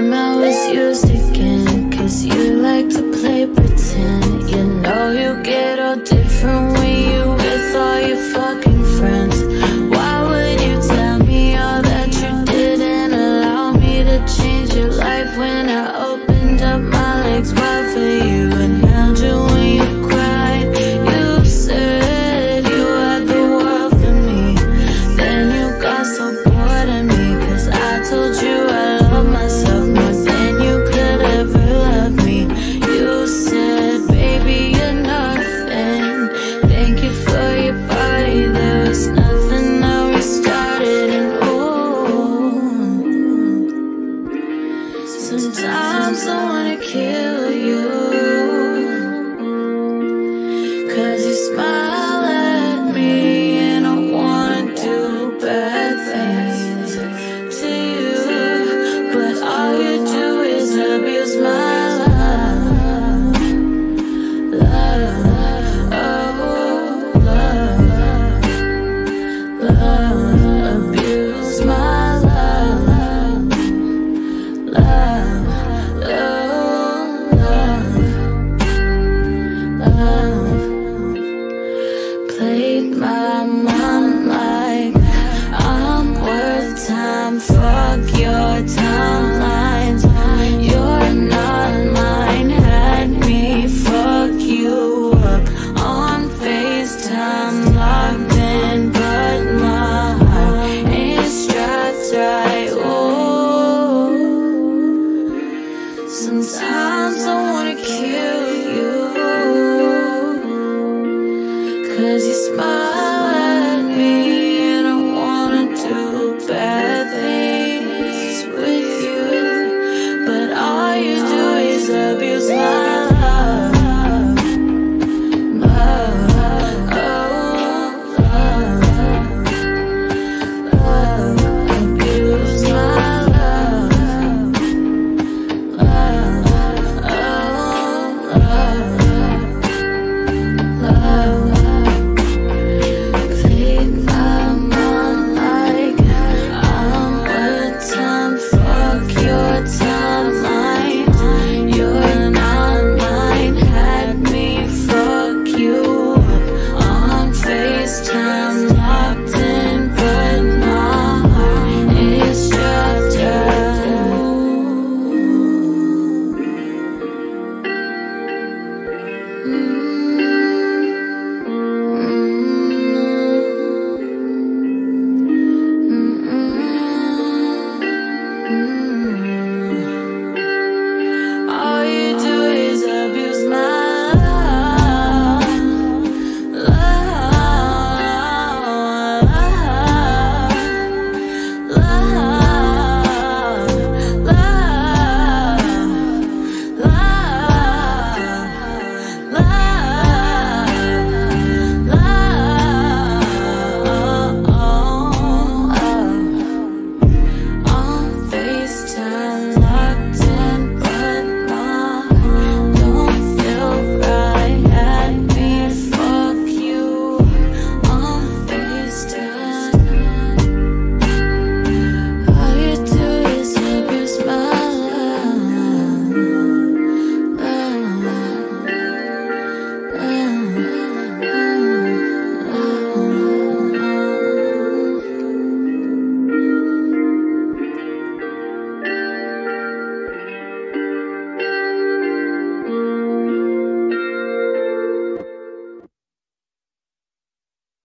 time I was used again. Cause you like to play pretend. You know you get all different when you with all your fucking friends. Why would you tell me all that you didn't allow me to change your life When I opened up my legs wide for you And held you Sometimes I wanna kill you. Cause you smile.